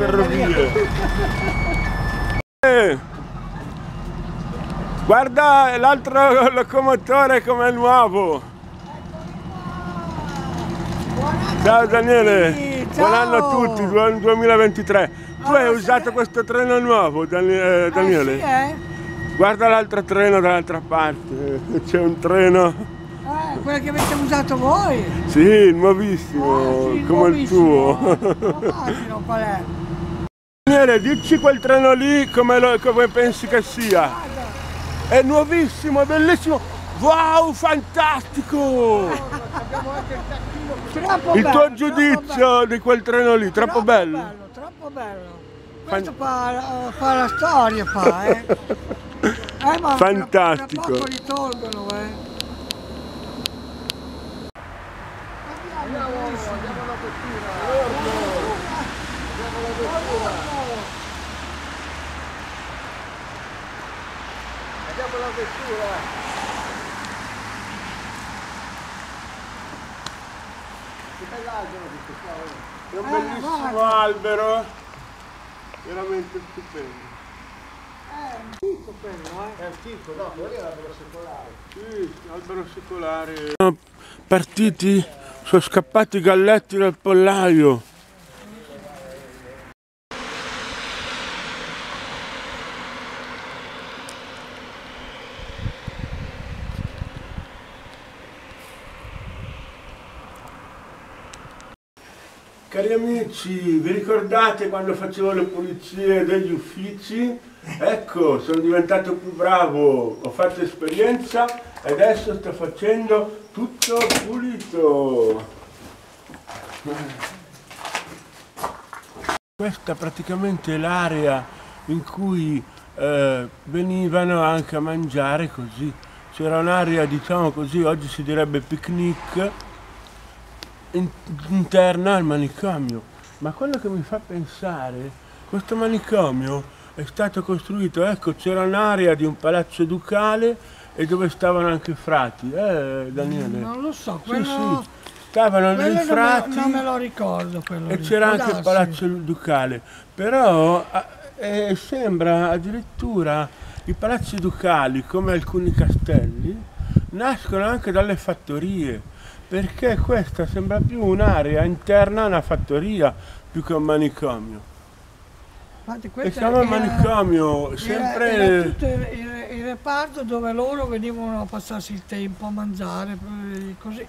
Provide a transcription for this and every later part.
Ferrovie. Eh, Guarda l'altro locomotore come nuovo. Ciao Daniele, Sì, buon anno a ciao. tutti, buon 2023. Tu hai usato questo treno nuovo, Dani- eh, Daniele? Eh, eh? Guarda l'altro treno dall'altra parte, c'è un treno, Eh, quello che avete usato voi. sì, nuovissimo, Ah, sì, come il tuo. nuovissimo. Immagino qual è. Daniele, dici quel treno lì come, lo- come pensi che sia? È nuovissimo, è bellissimo. Wow, fantastico! Troppo Il bello, tuo giudizio di quel treno lì, troppo Troppo bello. bello, troppo bello. Questo fa, fa la storia, fa, eh. Eh, ma tra- Fantastico. Tra poco li tolgono, eh. Andiamo alla vettura. Che bell'albero questo qua. oh. È un Eh, bellissimo guarda. albero, veramente stupendo. Tutto quello, eh. È antico, no, quello è l'albero secolare. Sì, albero secolare. Sono partiti, sono scappati i galletti dal pollaio. Cari amici, ricordate quando facevo le pulizie degli uffici? Ecco, sono diventato più bravo, ho fatto esperienza e adesso sto facendo tutto pulito. Questa praticamente è l'area in cui eh, venivano anche a mangiare così. C'era un'area, diciamo così, oggi si direbbe picnic, in- interna al manicomio. Ma quello che mi fa pensare, questo manicomio è stato costruito, ecco, c'era un'area di un palazzo ducale e dove stavano anche i frati, eh Daniele? Non lo so, Sì, quello, sì, stavano quello dei frati non me lo ricordo. Quello e c'era anche il palazzo ducale, però eh, sembra addirittura i palazzi ducali, come alcuni castelli, nascono anche dalle fattorie, perché questa sembra più un'area interna a una fattoria più che un manicomio. E siamo al era- manicomio, era- sempre... Era, tutto il, il- il reparto dove loro venivano a passarsi il tempo a mangiare, eh, così.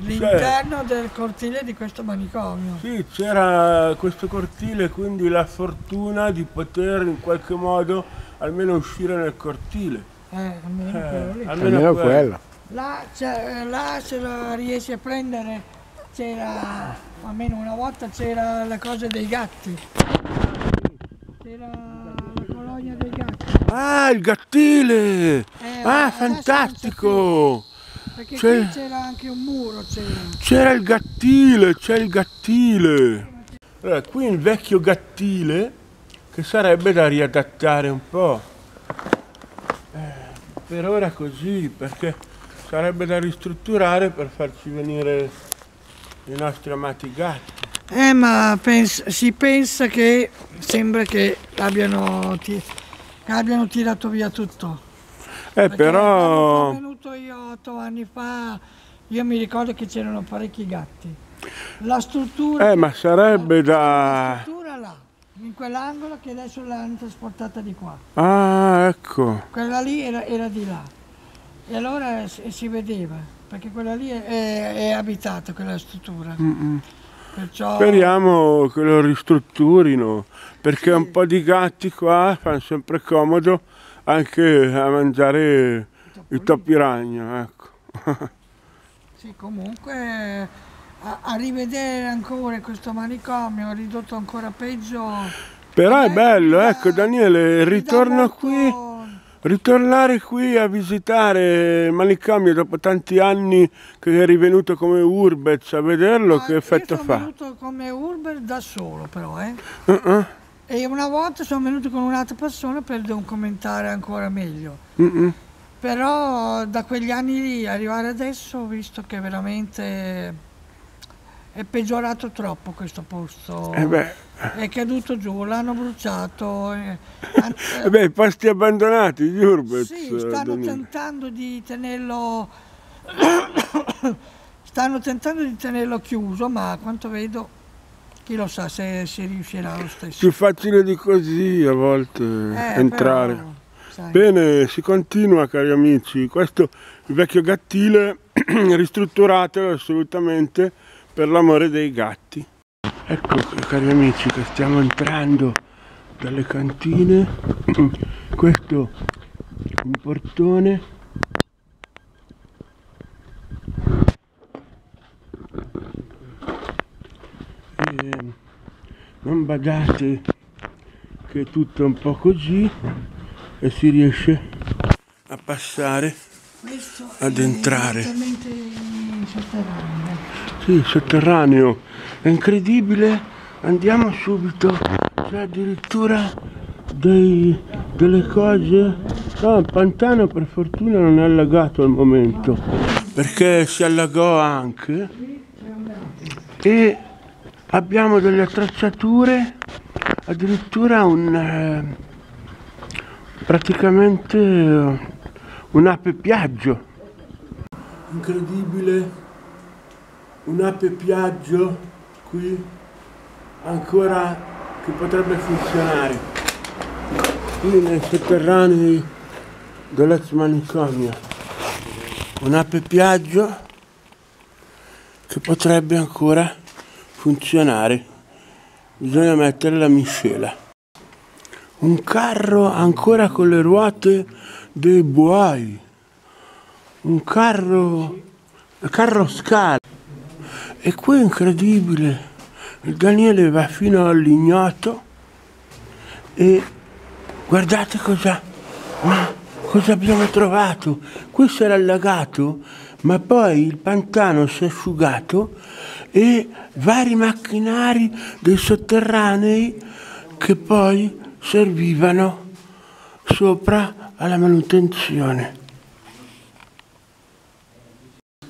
L'interno del cortile di questo manicomio. Sì, c'era questo cortile, quindi la fortuna di poter in qualche modo almeno uscire nel cortile. Eh, almeno quello lì. Eh, Almeno quello. quello. Là, là se lo riesci a prendere c'era, almeno una volta c'era la cosa dei gatti. C'era la colonia dei gatti. Ah, il gattile! Eh, ah, fantastico! Perché c'era anche un muro, c'era. C'era il gattile, c'è il gattile! Allora, qui il vecchio gattile che sarebbe da riadattare un po'. Eh, per ora così, perché sarebbe da ristrutturare per farci venire i nostri amati gatti. Eh, ma pens- si pensa che sembra che abbiano, ti- abbiano tirato via tutto. Eh, Perché però... Quando sono venuto io otto anni fa, io mi ricordo che c'erano parecchi gatti. La struttura, Eh, ma sarebbe la da... struttura là, in quell'angolo che adesso l'hanno trasportata di qua. Ah, ecco. Quella lì era, era di là. E allora si, si vedeva. perché quella lì è, è- è abitata, quella struttura. Perciò Speriamo che lo ristrutturino, perché un po' di gatti qua fanno sempre comodo anche a mangiare il topiragno, ecco. sì, comunque a, a rivedere ancora questo manicomio ridotto ancora peggio. Però è bello, ecco Daniele, dà ritorno molto- qui, ritornare qui a visitare il manicomio dopo tanti anni che eri venuto come Urbez a vederlo, Ma che effetto Io sono fa? venuto come Urber da solo però, eh. Uh-uh, E una volta sono venuto con un'altra persona per documentare ancora meglio. uh-uh. Però da quegli anni lì arrivare adesso ho visto che veramente è peggiorato troppo questo posto. Eh beh, È caduto giù, l'hanno bruciato. eh, eh beh, posti abbandonati, gli Urbez. sì, stanno Daniele. tentando di tenerlo. stanno tentando di tenerlo chiuso, ma a quanto vedo, chi lo sa se si riuscirà lo stesso. Più facile di così a volte Eh, entrare. però. Bene, si continua cari amici, questo è il vecchio gattile ristrutturato assolutamente per l'amore dei gatti. Ecco cari amici che stiamo entrando dalle cantine, questo è un portone. E non badate che è tutto un po' così e si riesce a passare ad entrare. Sì, sotterraneo. È incredibile. Andiamo subito. C'è addirittura dei- delle cose. No, il pantano per fortuna non è allagato al momento. Perché si allagò anche. E abbiamo delle attrezzature. Addirittura un. eh, praticamente eh, un'ape piaggio. Incredibile. Un'ape piaggio qui ancora che potrebbe funzionare. Qui nei sotterranei dell'ex manicomio un'ape piaggio che potrebbe ancora funzionare. Bisogna mettere la miscela. Un carro ancora con le ruote dei buoi un carro carro scala. E qui è incredibile il Daniele va fino all'ignoto e guardate cosa cosa abbiamo trovato. Qui si era allagato ma poi il pantano si è asciugato e vari macchinari dei sotterranei che poi servivano sopra alla manutenzione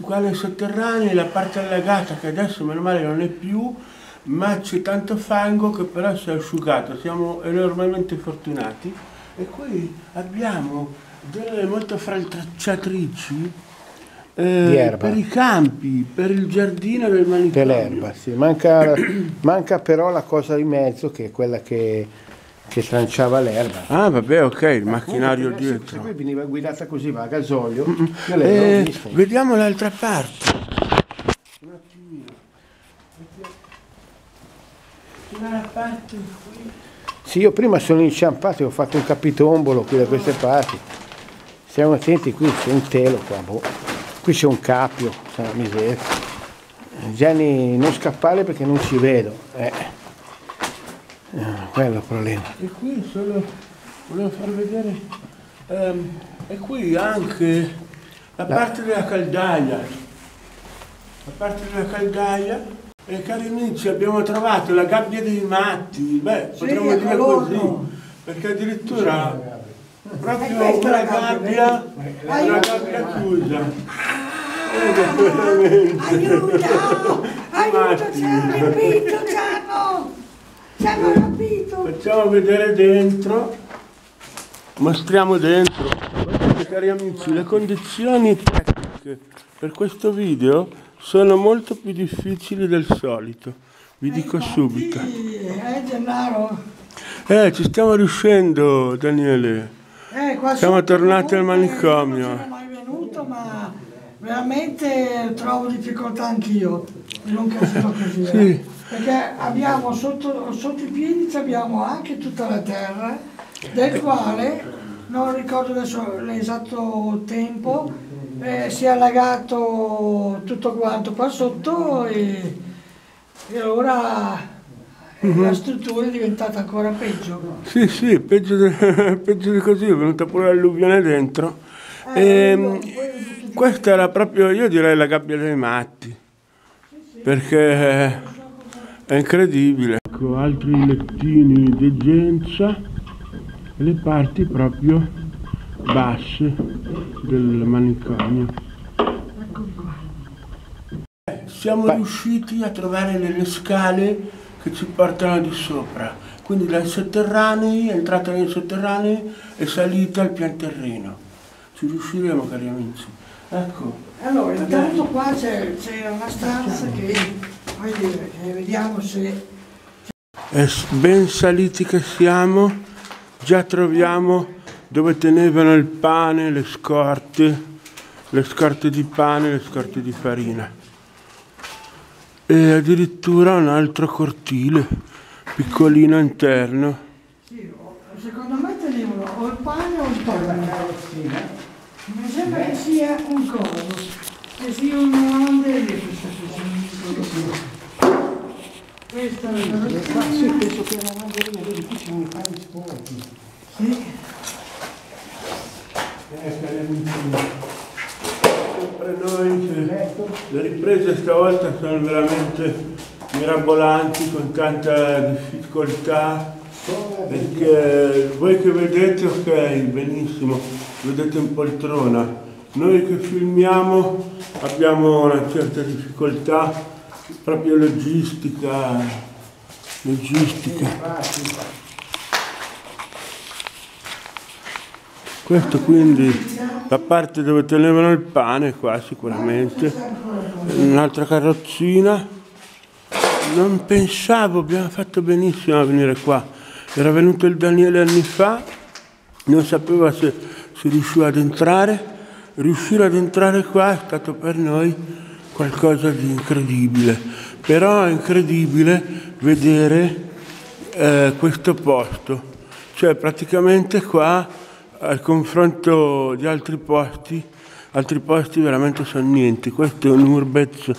quale sotterraneo, la parte allagata che adesso meno male non è più, ma c'è tanto fango che però si è asciugato, siamo enormemente fortunati. E qui abbiamo delle mototracciatrici eh, Di erba. per i campi, per il giardino del manicomio. Dell'erba, sì. Manca, manca però la cosa di mezzo che è quella che, che tranciava l'erba. Ah vabbè ok, il macchinario Comunque, se- se dietro. qui veniva guidata così, va a gasolio, io le avevo Eh, vediamo l'altra parte. Un attimino. Parte qui. Sì, io prima sono inciampato e ho fatto un capitombolo qui da queste parti. Stiamo attenti, qui c'è un telo qua, boh. qui c'è un capio, c'è una miseria. Gianni, non scappare perché non ci vedo. Eh. Eh, quello è il problema. E qui solo volevo far vedere, ehm, e qui anche la parte della caldaia, la parte della caldaia, e cari amici abbiamo trovato la gabbia dei matti, beh potremmo a dire così, perché addirittura proprio una la gabbia, gabbia, vedi? una gabbia chiusa. Eh, veramente. Aiuto! Aiuto, Matti. ci hanno rapito, ci hanno! Hanno rapito! Facciamo vedere dentro, mostriamo dentro. Guardate cari amici, le condizioni tecniche per questo video sono molto più difficili del solito, vi dico subito. Eh? Eh, ci stiamo riuscendo Daniele. Eh, Siamo tornati al manicomio. Non sono mai venuto, ma veramente trovo difficoltà anch'io in un casino così. eh. Sì. Perché abbiamo sotto, sotto i piedi abbiamo anche tutta la terra, del quale non ricordo adesso l'esatto tempo, eh, si è allagato tutto quanto qua sotto e, e ora la struttura è diventata ancora peggio. Sì, sì, peggio di, peggio di così, è venuta pure l'alluvione dentro. Eh, Ehm, io- poi- questa era proprio, io direi la gabbia dei matti, perché è incredibile. Ecco, altri lettini di genza e le parti proprio basse del manicomio. Siamo riusciti a trovare delle scale che ci portano di sopra, quindi dai sotterranei, entrata nei sotterranei e salita al pian terreno. Ci riusciremo cari amici. Ecco, Allora, intanto qua c'è, una stanza che, dire, che vediamo se e ben saliti che siamo, già troviamo dove tenevano il pane, le scorte, le scorte di pane, le scorte di farina. E addirittura un altro cortile, piccolino interno. Sì, secondo me tenevano o il pane o il pane. Mi sembra che sia un coso, che sia una lavanderia questa qui. Questa è la Qua sì, penso che la mandarina, vedi, qui ci sono i pani sporchi. Sì, Sempre noi, le riprese stavolta sono veramente mirabolanti, con tanta difficoltà, perché voi che vedete, ok, benissimo, vedete in poltrona, noi che filmiamo abbiamo una certa difficoltà, proprio logistica, logistica. Questo quindi la parte dove tenevano il pane qua sicuramente, un'altra carrozzina. Non pensavo, abbiamo fatto benissimo a venire qua. Era venuto il Daniele anni fa, non sapeva se si riusciva ad entrare. Riuscire ad entrare qua è stato per noi qualcosa di incredibile. Però è incredibile vedere eh, questo posto. Cioè praticamente qua al confronto di altri posti, altri posti veramente sono niente. Questo è un urbez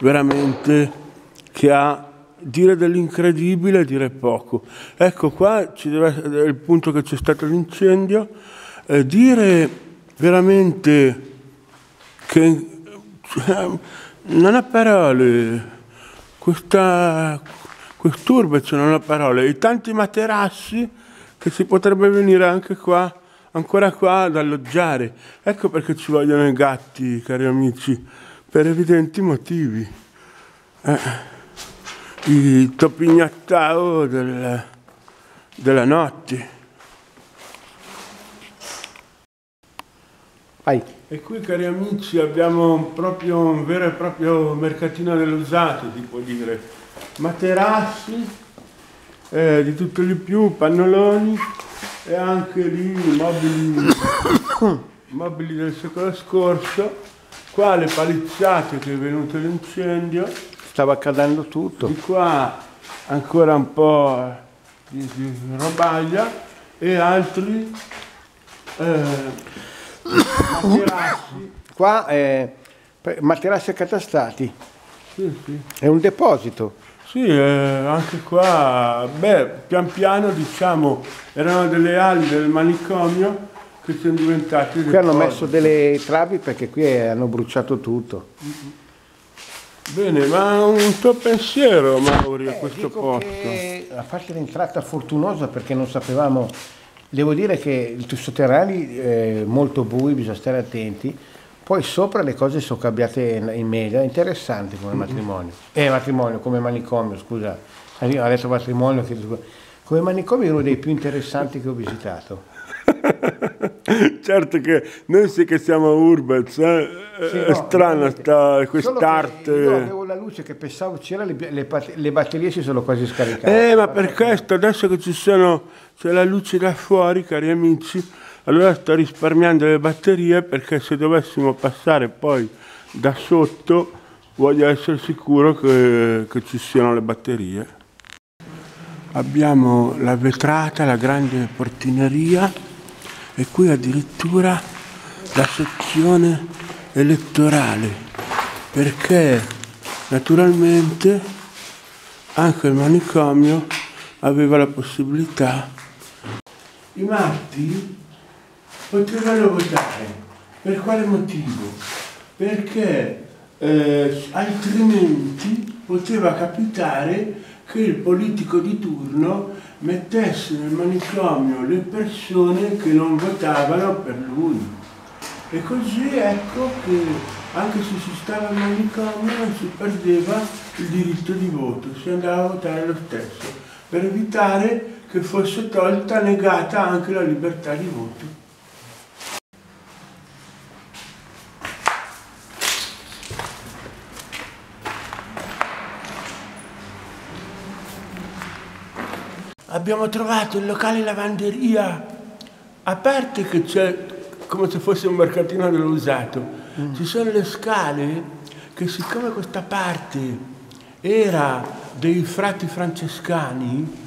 veramente che ha dire dell'incredibile e dire poco. Ecco qua ci deve essere il punto che c'è stato l'incendio, eh, dire veramente che cioè, non ha parole, questa, quest'urbez non ha parole, i tanti materassi che si potrebbe venire anche qua, ancora qua ad alloggiare. Ecco perché ci vogliono i gatti, cari amici, per evidenti motivi. Eh, il topignattao del- della notte. Vai. E qui, cari amici, abbiamo proprio un vero e proprio mercatino dell'usato, si può dire. Materassi, eh, di tutto di più, pannoloni e anche lì mobili, mobili del secolo scorso. Qua le palizzate che è venuto l'incendio, Stava accadendo tutto. di qua ancora un po' di, di robaia e altri eh, materassi. Qua è materassi accatastati, Sì, sì. è un deposito. Sì, eh, anche qua, beh, pian piano diciamo, erano delle ali del manicomio che sono diventate Qui hanno messo delle travi perché qui hanno bruciato tutto. Bene, ma un tuo pensiero, Mauri, a questo Eh, Dico posto? che, a parte l'entrata fortunosa perché non sapevamo, devo dire che i sotterranei eh, molto bui, bisogna stare attenti, poi sopra le cose sono cambiate in, media, interessante come matrimonio, eh matrimonio, come manicomio, scusa, ha detto matrimonio, che- come manicomio è uno dei più interessanti che ho visitato. certo che noi sì che siamo urbez, eh, Sì, è no, strana sta, quest'arte. Io avevo la luce che pensavo c'era, le, le le batterie si sono quasi scaricate. Eh, ma per questo adesso che ci sono, c'è la luce da fuori, cari amici, allora sto risparmiando le batterie perché se dovessimo passare poi da sotto voglio essere sicuro che, che ci siano le batterie. Abbiamo la vetrata, la grande portineria e qui addirittura la sezione elettorale perché naturalmente anche il manicomio aveva la possibilità i matti potevano votare per quale motivo? perché eh, altrimenti poteva capitare che il politico di turno mettesse nel manicomio le persone che non votavano per lui. E così ecco che anche se si stava al manicomio non si perdeva il diritto di voto, si andava a votare lo stesso, per evitare che fosse tolta, negata anche la libertà di voto. Abbiamo trovato il locale lavanderia, a parte che c'è come se fosse un mercatino dell'usato, mm. ci sono le scale che siccome questa parte era dei frati francescani,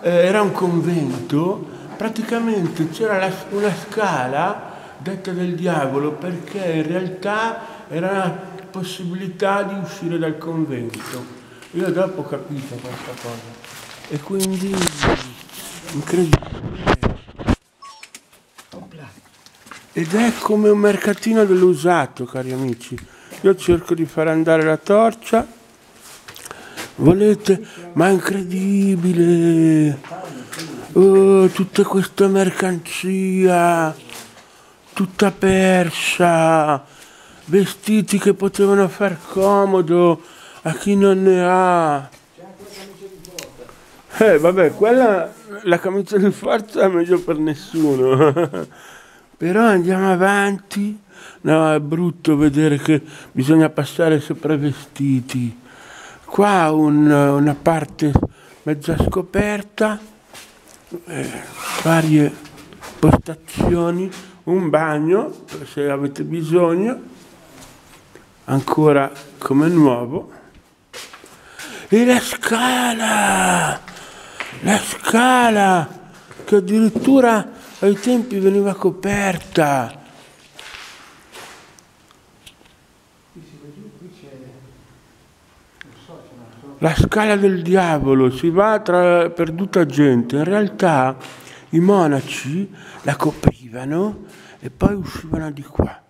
eh, era un convento, praticamente c'era la, una scala detta del diavolo perché in realtà era una possibilità di uscire dal convento. Io dopo ho capito questa cosa e quindi incredibile. Ed è come un mercatino dell'usato cari amici. Io cerco di far andare la torcia. Volete? Ma è incredibile. Oh, tutta questa mercanzia. Tutta persa. Vestiti che potevano far comodo a chi non ne ha eh, vabbè, quella, la camicia di forza è meglio per nessuno. Però andiamo avanti. No, è brutto vedere che bisogna passare sopra i vestiti. Qua un, una parte mezza scoperta, eh, varie postazioni, un bagno se avete bisogno, ancora come nuovo. E la scala! La scala che addirittura ai tempi veniva coperta. La scala del diavolo si va tra perduta gente, in realtà i monaci la coprivano e poi uscivano di qua.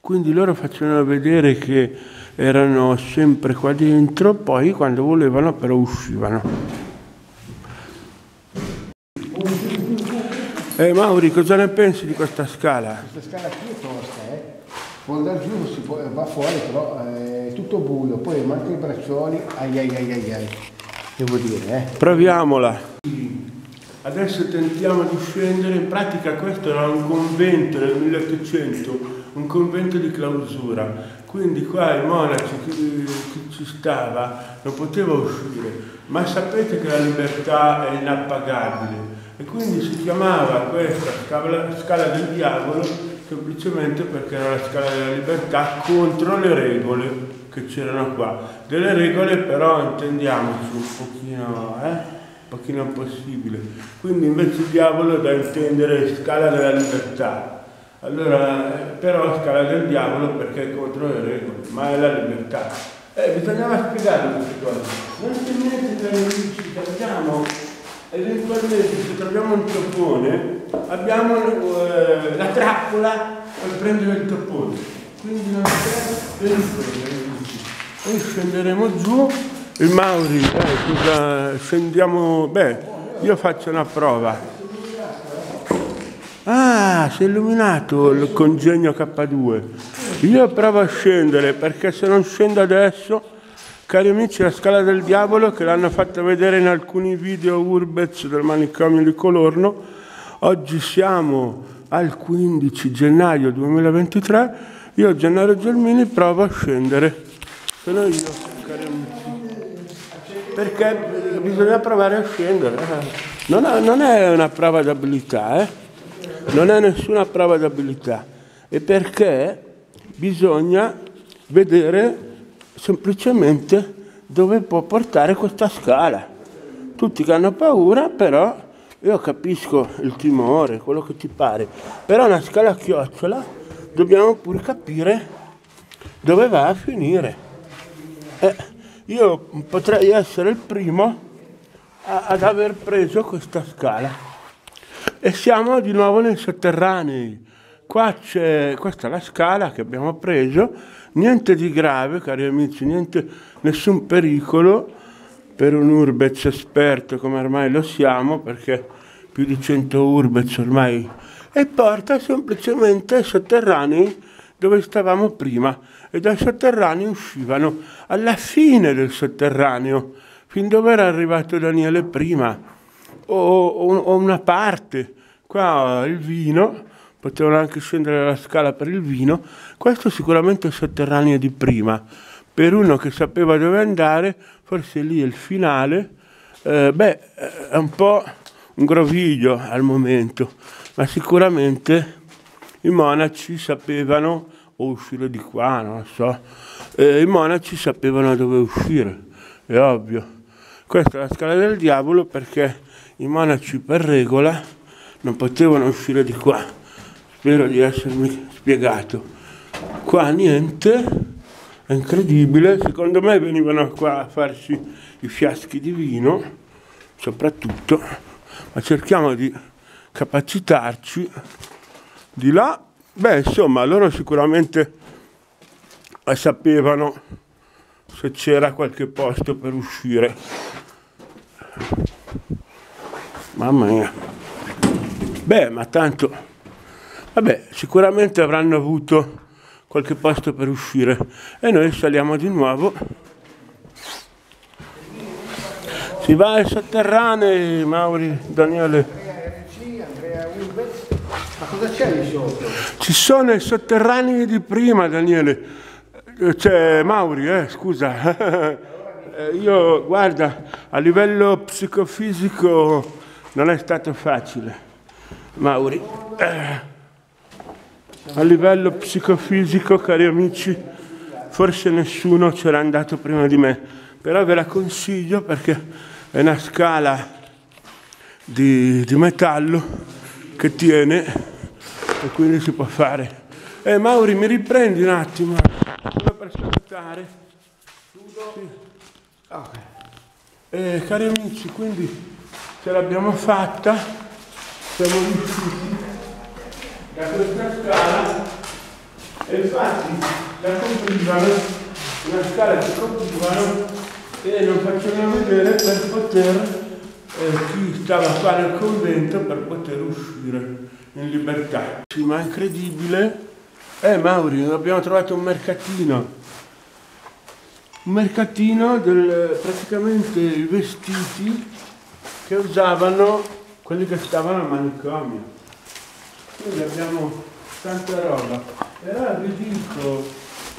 Quindi loro facevano vedere che erano sempre qua dentro, poi quando volevano però uscivano. Eh, Mauri, cosa ne pensi di questa scala? Questa scala qui è tosta, eh? Può andare giù, si può, va fuori, però eh, è tutto buio, poi manca i braccioli, ai ai ai ai ai, devo dire, eh? Proviamola. Adesso tentiamo di scendere, in pratica questo era un convento nel 1800, un convento di clausura, quindi qua i monaci, chi, chi ci stava, non poteva uscire, ma sapete che la libertà è inappagabile e quindi si chiamava questa scala, scala del diavolo semplicemente perché era la scala della libertà contro le regole che c'erano qua. Delle regole però intendiamoci un pochino, eh? un pochino impossibile. Quindi invece il diavolo da intendere scala della libertà. Allora, eh, però scala del diavolo perché è contro le regole, ma è la libertà. Eh, bisognava spiegare queste cose. Non c'è niente da amici, abbiamo eventualmente se troviamo un toppone abbiamo eh, la trappola per prendere il toppone. Quindi non c'è pericolo e scenderemo giù. Il Mauri eh, cosa, scendiamo beh io faccio una prova. Ah si è illuminato il congegno K2 io provo a scendere perché se non scendo adesso Cari amici, la scala del diavolo che l'hanno fatta vedere in alcuni video Urbex del manicomio di Colorno, oggi siamo al 15 gennaio 2023, io Gennaro Gelmini provo a scendere, sono io, cari amici, perché bisogna provare a scendere, non è, non è una prova d'abilità, eh? non è nessuna prova d'abilità, e perché bisogna vedere semplicemente dove può portare questa scala. Tutti che hanno paura, però io capisco il timore, quello che ti pare, però una scala a chiocciola dobbiamo pure capire dove va a finire. Eh, io potrei essere il primo a- ad aver preso questa scala. E siamo di nuovo nei sotterranei. Qua c'è, questa è la scala che abbiamo preso, niente di grave, cari amici, niente, nessun pericolo per un urbex esperto come ormai lo siamo, perché più di 100 urbex ormai, e porta semplicemente ai sotterranei dove stavamo prima e dai sotterranei uscivano alla fine del sotterraneo, fin dove era arrivato Daniele prima, o, o- o una parte. Qua il vino, potevano anche scendere la scala per il vino, questo sicuramente è sotterraneo di prima. Per uno che sapeva dove andare, forse lì è il finale, eh, beh, è un po' un groviglio al momento, ma sicuramente i monaci sapevano o uscire di qua, non lo so. Eh, I monaci sapevano dove uscire, è ovvio. Questa è la scala del diavolo perché i monaci per regola non potevano uscire di qua. Spero di essermi spiegato. Qua niente, è incredibile. Secondo me venivano qua a farsi i fiaschi di vino, soprattutto, ma cerchiamo di capacitarci di là, beh, insomma, loro sicuramente sapevano se c'era qualche posto per uscire. Mamma mia. Beh, ma tanto, vabbè, sicuramente avranno avuto qualche posto per uscire e noi saliamo di nuovo. Si va ai sotterranei, Mauri, Daniele. Ma cosa c'è lì sotto? Ci sono i sotterranei di prima, Daniele. Eh, C'è Mauri, eh, scusa. Eh, Io, guarda, a livello psicofisico non è stato facile. Mauri. A livello psicofisico, cari amici, forse nessuno c'era andato prima di me, però ve la consiglio perché è una scala di, di metallo che tiene e quindi si può fare. Eh Mauri, mi riprendi un attimo, solo per salutare. Sì. Eh, cari amici, quindi ce l'abbiamo fatta, siamo riusciti da questa scala e infatti la coprivano, una scala che coprivano e non facevano vedere per poter eh, chi stava qua nel convento per poter uscire in libertà. Sì, ma è incredibile. Eh Mauri, abbiamo trovato un mercatino. Un mercatino del praticamente i vestiti che usavano quelli che stavano al manicomio. Quindi abbiamo tanta roba. Però vi dico,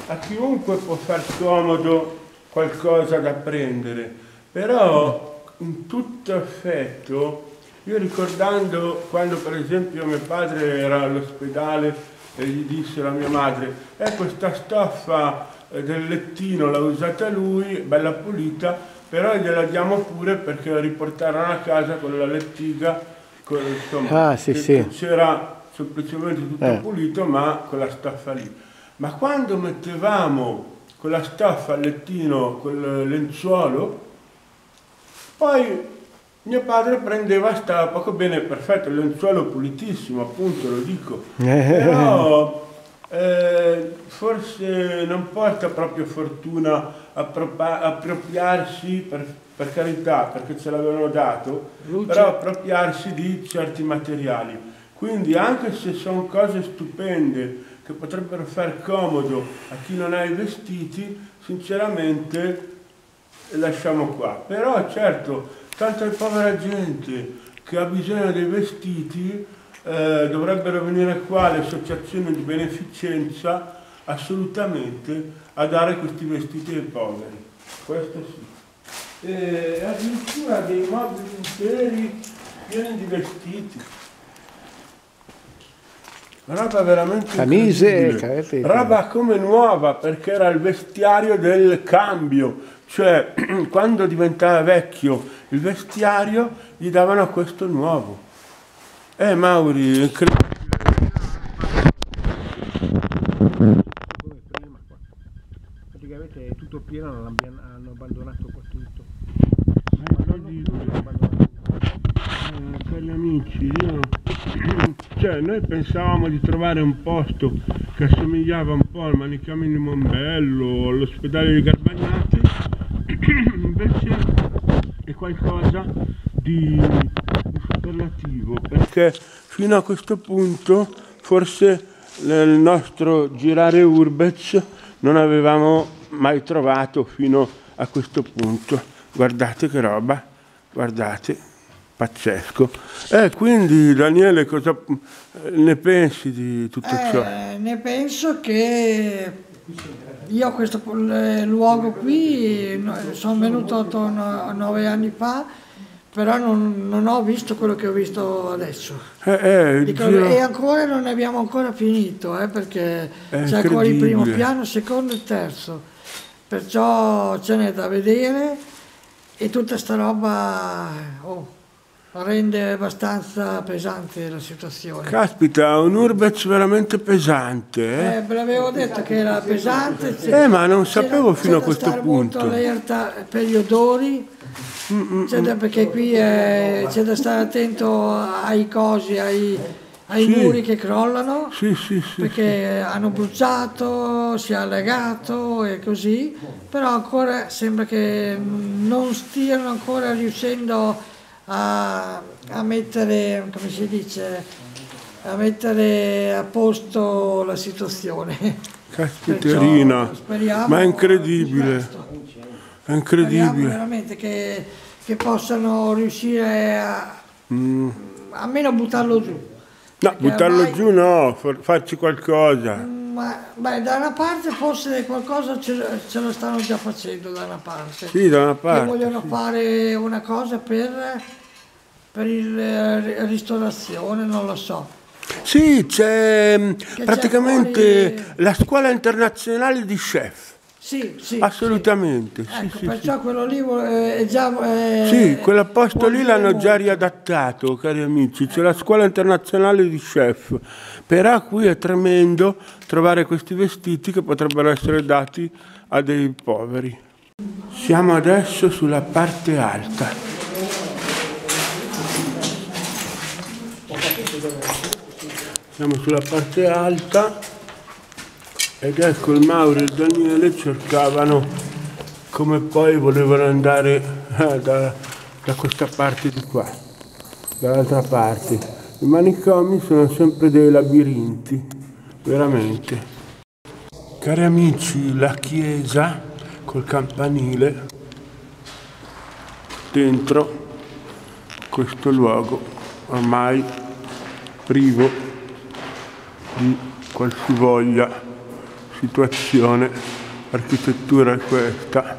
a chiunque può far comodo qualcosa da prendere, però in tutto affetto, io ricordando quando per esempio mio padre era all'ospedale e gli disse la mia madre, eh questa stoffa eh, del lettino l'ha usata lui, bella pulita, però gliela diamo pure perché la riportarono a casa con la lettiga, con, insomma, Ah, sì, sì. c'era semplicemente tutto Eh. pulito, ma quella stoffa lì. Ma quando mettevamo quella stoffa al lettino, quel lenzuolo, poi mio padre prendeva, stava poco bene, perfetto, il lenzuolo pulitissimo, appunto, lo dico. Però eh, forse non porta proprio fortuna appropa- appropriarsi, per, per carità, perché ce l'avevano dato, però appropriarsi di certi materiali. Quindi anche se sono cose stupende che potrebbero far comodo a chi non ha i vestiti, sinceramente lasciamo qua. Però certo, tanta povera gente che ha bisogno dei vestiti eh, dovrebbero venire qua le associazioni di beneficenza assolutamente a dare questi vestiti ai poveri. Questo sì. E addirittura dei mobili interi pieni di vestiti. Roba veramente di roba come nuova perché era il vestiario del cambio. Cioè quando diventava vecchio il vestiario gli davano questo nuovo. Eh Mauri è incredibile. Come prima qua. Praticamente è tutto pieno, hanno abbandonato qua tutto. incredibile Eh, cari amici, io... cioè, noi pensavamo di trovare un posto che assomigliava un po' al manicomio di Mombello all'ospedale di Garbagnati, invece è qualcosa di superlativo, perché fino a questo punto forse nel nostro girare Urbex non avevamo mai trovato fino a questo punto. Guardate che roba, guardate, pazzesco. E quindi Daniele cosa eh, ne pensi di tutto ciò? Eh, ne penso che io a questo eh, luogo qui no- sono venuto attorno a nove anni fa, però non, non ho visto quello che ho visto adesso. Eh, eh, Dico, giro- e ancora non abbiamo ancora finito, eh, perché c'è ancora il primo piano, il secondo e il terzo. Perciò ce n'è da vedere e tutta sta roba oh, rende abbastanza pesante la situazione. Caspita, un Urbex veramente pesante, eh? Eh, ve l'avevo detto che era pesante. Eh, ma non sapevo fino a questo stare molto punto. allerta per gli odori, c'è da- perché qui eh, c'è da stare attento ai cosi, ai, ai Sì. muri che crollano, Sì, sì, sì. perché hanno bruciato, si è allegato e così, però ancora sembra che non stiano ancora riuscendo a, a mettere, come si dice, a mettere a posto la situazione. Caspiterina, speriamo ma è di incredibile, è Speriamo incredibile. veramente che, che possano riuscire a Mm. almeno buttarlo giù. No, buttarlo ormai- giù no, fa- farci qualcosa. Ma beh, da una parte forse qualcosa ce, ce lo stanno già facendo da una parte. Sì, da una Che parte. vogliono fare una cosa per, per il eh, ristorazione, non lo so. Sì, c'è mm, c'è praticamente fuori- la scuola internazionale di chef. Sì, sì. Assolutamente, sì. sì, Ecco, sì, perciò quello lì eh, è già... eh, Sì, quell'apposto vuol lì l'hanno già riadattato, cari amici. C'è la scuola internazionale di chef. Però qui è tremendo trovare questi vestiti che potrebbero essere dati a dei poveri. Siamo adesso sulla parte alta. Siamo sulla parte alta ed ecco il Mauro e il Daniele cercavano come poi volevano andare eh, da, da questa parte di qua, dall'altra parte. I manicomi sono sempre dei labirinti, veramente. Cari amici, la chiesa col campanile dentro questo luogo ormai privo di qualsivoglia situazione, architettura è questa.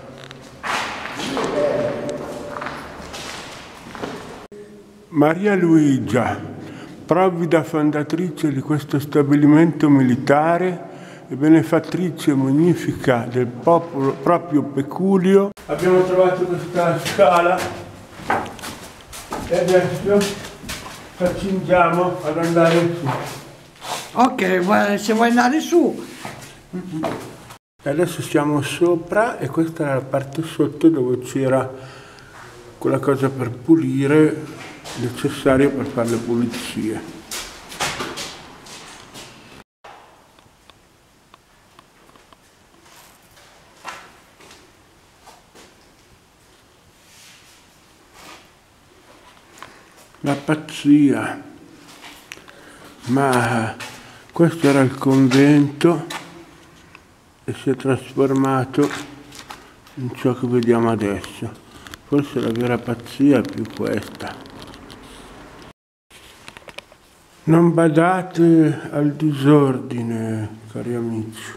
Maria Luigia, provvida fondatrice di questo stabilimento militare e benefattrice munifica del popolo proprio peculio. Abbiamo trovato questa scala e adesso ci accingiamo ad andare su. Ok, se vuoi andare su, adesso siamo sopra e questa era la parte sotto dove c'era quella cosa per pulire necessaria per fare le pulizie. La pazzia. Ma questo era il convento e si è trasformato in ciò che vediamo adesso. Forse la vera pazzia è più questa. Non badate al disordine, cari amici.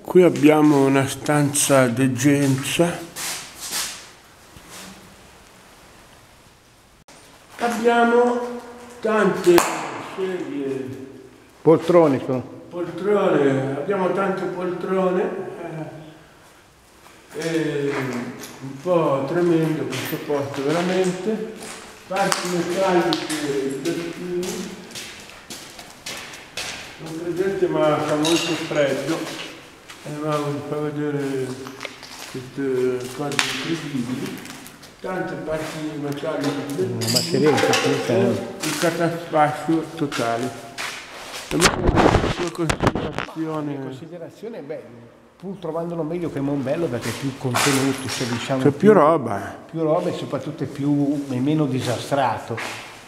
Qui abbiamo una stanza degenza. Abbiamo tante serie Poltrone sono. Poltrone, abbiamo tante poltrone, eh, è un po' tremendo questo posto, veramente, parti metalliche, non credete ma fa molto freddo, e ma vi fa vedere queste cose incredibili, tante parti metalliche, Una masseria che il cataspazio totale. E ma la sua considerazione... Considerazione, beh, pur trovandolo meglio che Monbello perché è più contenuto, cioè diciamo C'è più roba. più roba e soprattutto è più è meno disastrato.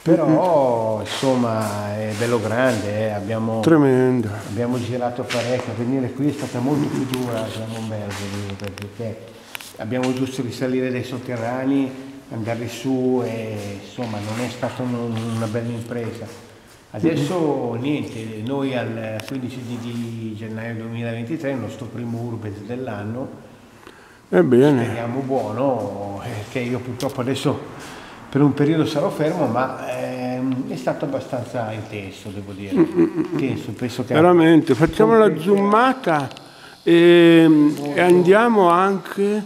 Però insomma è bello grande, eh, abbiamo, Tremendo. abbiamo girato parecchio, venire qui è stata molto più dura che a Monbello, perché abbiamo dovuto risalire dai sotterranei, andare su e insomma non è stata un- una bella impresa. Adesso niente, noi al 15 di, gennaio 2023, il nostro primo Urbez dell'anno, Ebbene, speriamo buono, eh, che io purtroppo adesso per un periodo sarò fermo, ma ehm, è stato abbastanza intenso, devo dire. Intenso, penso che veramente, facciamo la zoomata e, e andiamo anche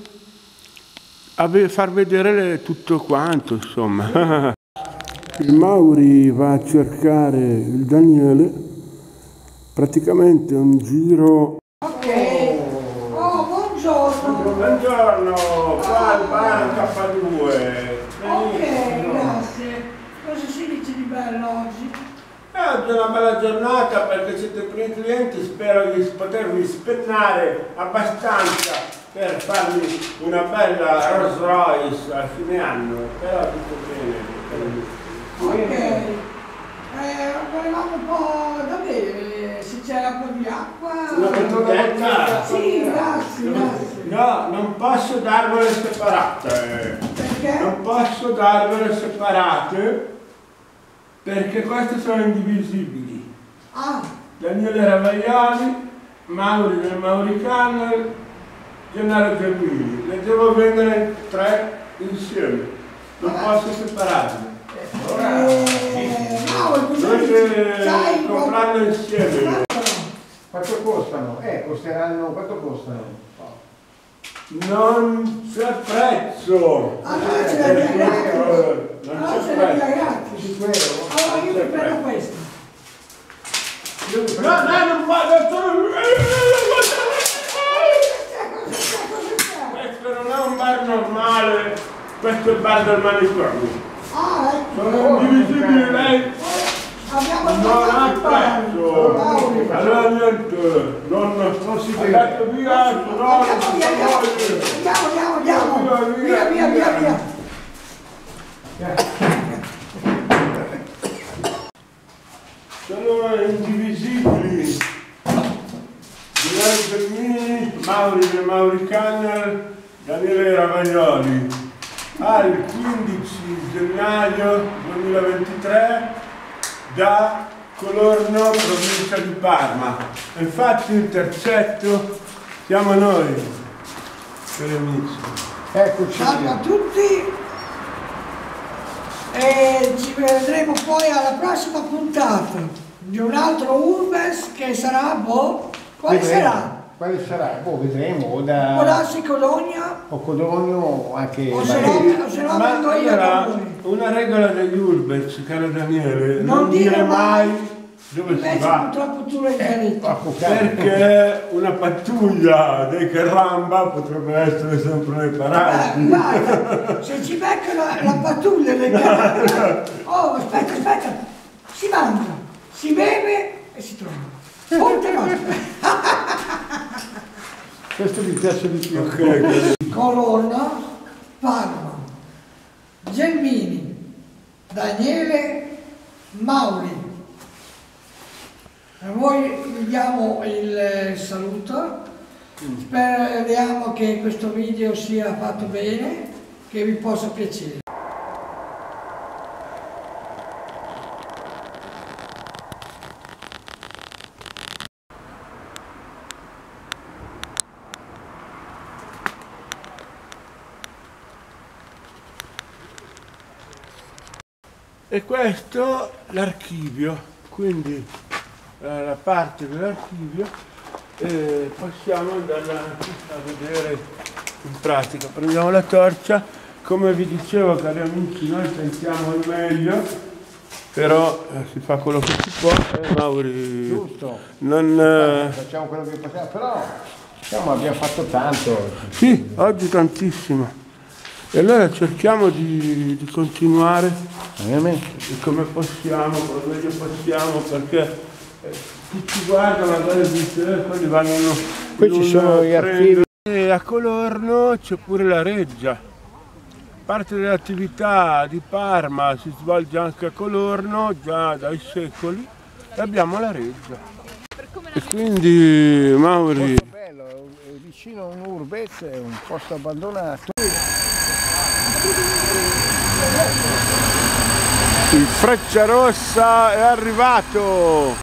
a ve- far vedere le- tutto quanto, insomma. Il Mauri va a cercare il Daniele, praticamente un giro... Ok. Oh, buongiorno. Buongiorno, qua al bar K2. Ok, grazie. Cosa si dice di bello oggi? Eh, Oggi è una bella giornata perché siete i primi clienti, spero di potervi spennare abbastanza per farvi una bella Rolls Royce a fine anno, però tutto bene. Ok. Eh, volevamo un po' da bere, se c'era un po' di acqua. Una bottiglietta? Sì, grazie, grazie. No, non posso darvele separate. Perché? Non posso darvele separate perché queste sono indivisibili. Ah, Daniele Ravagliani, Mauri del Mauricano, Gennaro Germini. Le devo vendere tre insieme, non posso separarle. Eh, così Dovete sai comprarle insieme. Quanto costano? Eh, costeranno, quanto costano? Non c'è prezzo. Ah, no, ce via gratis. C'è ce l'hai via prezzo. gratis. 5 euro? Allora io mi prendo questo. No, no, non vado. Questo non è un bar normale, questo è il bar del manicomio. Ah, ecco. Sono indivisibili lei. Abbiamo Non prezzo. Allora niente, non, non si andate via, no non Andiamo andiamo, andiamo. Via, via, via, via. Sono indivisibili. Giuliano Fermini, Mauri Mauri Canner, Daniele Ravaglioli. Al 15 gennaio 2023 da Colorno, provincia di Parma. Infatti il terzetto siamo noi, cari amici. Eccoci. Salve a tutti e ci vedremo poi alla prossima puntata di un altro Urbes che sarà, boh, quale sarà? Quale sarà? Boh, vedremo. O da darsi Colonia o Codogno o anche... o se no, o se no Ma io allora, da una regola degli Urbez, caro Daniele, Non non, dire dire mai. mai dove si va. purtroppo tu l'hai già detto. Perché una pattuglia dei Carramba potrebbe essere sempre nei Eh, paraggi. guarda, se ci becca la, la pattuglia del cane, oh aspetta, aspetta, si mangia, si beve e si trova. Ponte Questo mi piace di più. Ok, Colonna, Parma, Gelmini, Daniele, Mauri. A voi vi diamo il eh, saluto, speriamo che questo video sia fatto bene, che vi possa piacere. E questo l'archivio, quindi eh, la parte dell'archivio e possiamo andare a vedere in pratica. Prendiamo la torcia, come vi dicevo cari amici noi tentiamo il meglio, però eh, si fa quello che si può. Eh, Mauri, Giusto. non, eh, Facciamo quello che possiamo, però diciamo, abbiamo fatto tanto. sì, oggi tantissimo. E allora cerchiamo di, di continuare Ovviamente. come possiamo, come meglio possiamo, perché eh, chi ci guarda magari dice, eh, quelli vanno Qui ci sono gli archivi. E a Colorno c'è pure la reggia. Parte dell'attività di Parma si svolge anche a Colorno già dai secoli e abbiamo la reggia. E quindi Mauri, Molto bello, è vicino a un urbezzo, è un posto abbandonato. Il Freccia Rossa è arrivato!